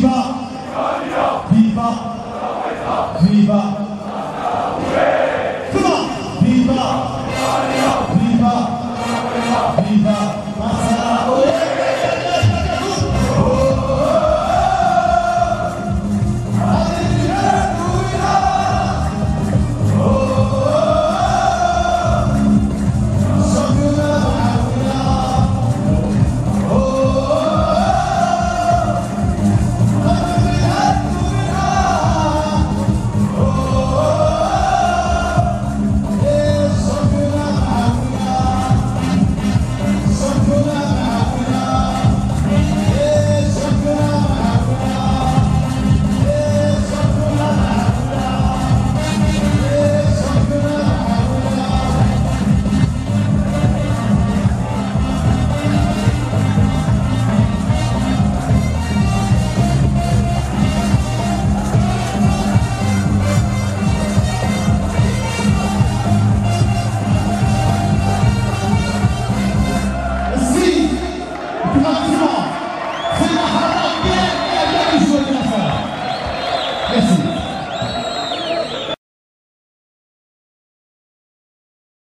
Viva! Viva! Viva!